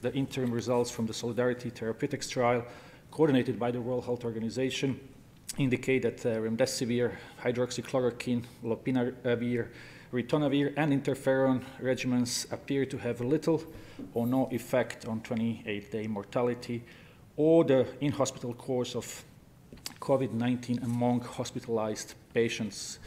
the interim results from the Solidarity Therapeutics trial, coordinated by the World Health Organization, indicate that uh, remdesivir, hydroxychloroquine, lopinavir, ritonavir, and interferon regimens appear to have little or no effect on 28-day mortality or the in-hospital course of COVID 19 among hospitalized patients.